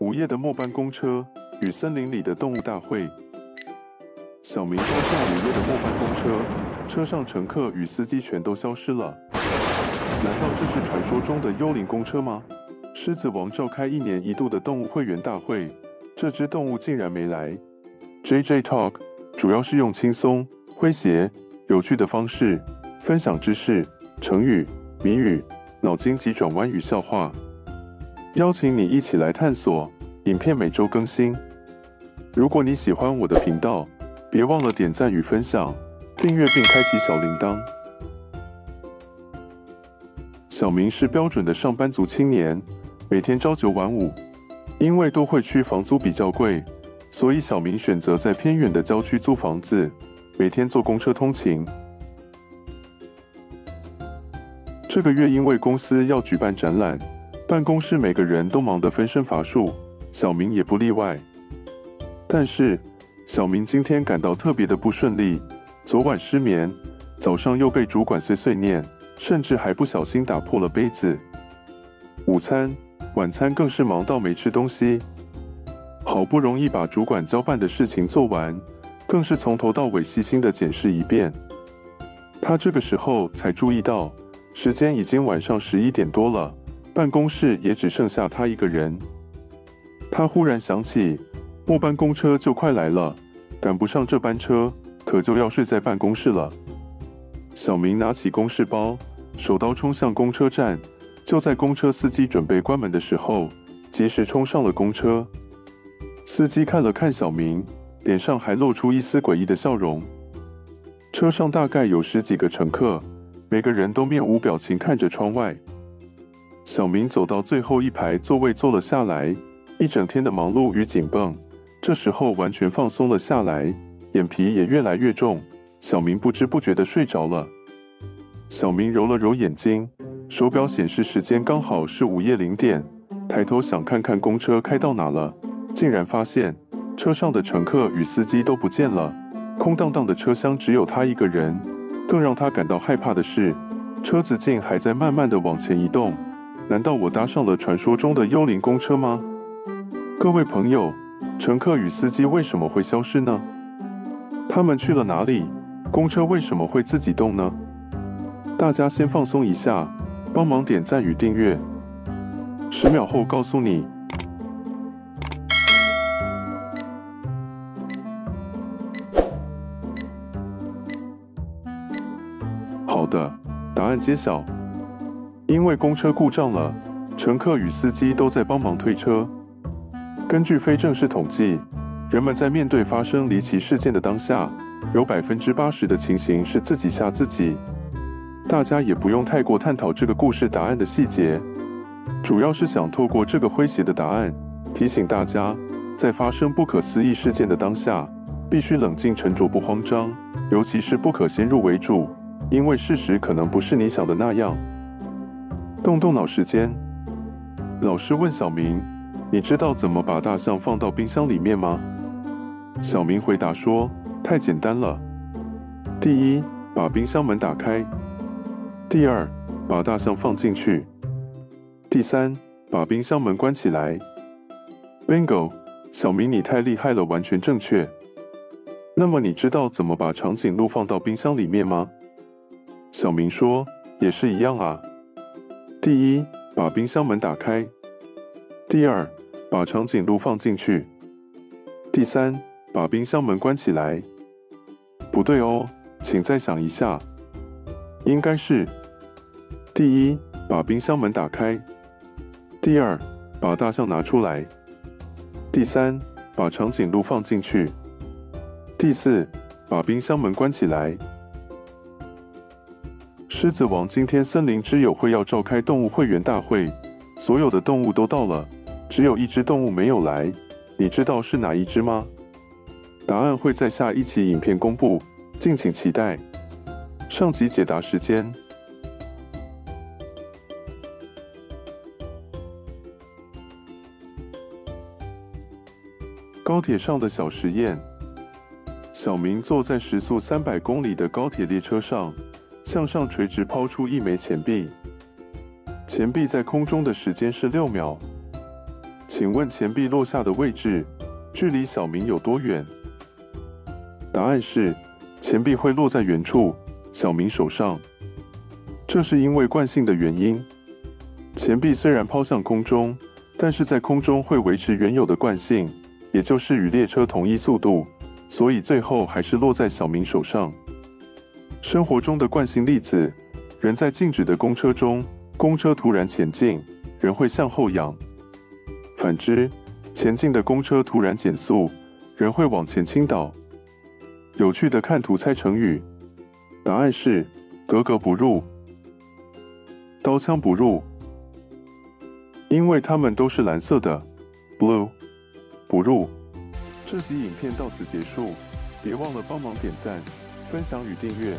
午夜的末班公车与森林里的动物大会。小明搭上午夜的末班公车，车上乘客与司机全都消失了。难道这是传说中的幽灵公车吗？狮子王召开一年一度的动物会员大会，这只动物竟然没来。JJ Talk 主要是用轻松、诙谐、有趣的方式分享知识、成语、谜语、脑筋急转弯与笑话，邀请你一起来探索。影片每周更新。如果你喜欢我的频道，别忘了点赞与分享，订阅并开启小铃铛。小明是标准的上班族青年，每天朝九晚五。因为都会区房租比较贵，所以小明选择在偏远的郊区租房子，每天坐公车通勤。这个月因为公司要举办展览，办公室每个人都忙得分身乏术，小明也不例外。但是小明今天感到特别的不顺利，昨晚失眠，早上又被主管碎碎念。甚至还不小心打破了杯子。午餐、晚餐更是忙到没吃东西。好不容易把主管交办的事情做完，更是从头到尾细心的检视一遍。他这个时候才注意到，时间已经晚上十一点多了，办公室也只剩下他一个人。他忽然想起，末班公车就快来了，赶不上这班车，可就要睡在办公室了。小明拿起公事包，手刀冲向公车站。就在公车司机准备关门的时候，及时冲上了公车。司机看了看小明，脸上还露出一丝诡异的笑容。车上大概有十几个乘客，每个人都面无表情看着窗外。小明走到最后一排座位坐了下来，一整天的忙碌与紧绷，这时候完全放松了下来，眼皮也越来越重。小明不知不觉的睡着了。小明揉了揉眼睛，手表显示时间刚好是午夜零点。抬头想看看公车开到哪了，竟然发现车上的乘客与司机都不见了，空荡荡的车厢只有他一个人。更让他感到害怕的是，车子竟还在慢慢的往前移动。难道我搭上了传说中的幽灵公车吗？各位朋友，乘客与司机为什么会消失呢？他们去了哪里？公车为什么会自己动呢？大家先放松一下，帮忙点赞与订阅。十秒后告诉你。好的，答案揭晓。因为公车故障了，乘客与司机都在帮忙推车。根据非正式统计，人们在面对发生离奇事件的当下。有百分之八十的情形是自己吓自己，大家也不用太过探讨这个故事答案的细节，主要是想透过这个诙谐的答案，提醒大家，在发生不可思议事件的当下，必须冷静沉着不慌张，尤其是不可先入为主，因为事实可能不是你想的那样。动动脑时间，老师问小明：“你知道怎么把大象放到冰箱里面吗？”小明回答说。太简单了。第一，把冰箱门打开；第二，把大象放进去；第三，把冰箱门关起来。Bingo，小明你太厉害了，完全正确。那么你知道怎么把长颈鹿放到冰箱里面吗？小明说，也是一样啊。第一，把冰箱门打开；第二，把长颈鹿放进去；第三，把冰箱门关起来。不对哦，请再想一下。应该是：第一，把冰箱门打开；第二，把大象拿出来；第三，把长颈鹿放进去；第四，把冰箱门关起来。狮子王今天森林之友会要召开动物会员大会，所有的动物都到了，只有一只动物没有来，你知道是哪一只吗？答案会在下一期影片公布，敬请期待。上集解答时间：高铁上的小实验。小明坐在时速三百公里的高铁列车上，向上垂直抛出一枚钱币，钱币在空中的时间是六秒。请问钱币落下的位置距离小明有多远？答案是，钱币会落在原处，小明手上。这是因为惯性的原因。钱币虽然抛向空中，但是在空中会维持原有的惯性，也就是与列车同一速度，所以最后还是落在小明手上。生活中的惯性例子：人在静止的公车中，公车突然前进，人会向后仰；反之，前进的公车突然减速，人会往前倾倒。有趣的看图猜成语，答案是格格不入。刀枪不入，因为它们都是蓝色的，blue，不入。这集影片到此结束，别忘了帮忙点赞、分享与订阅。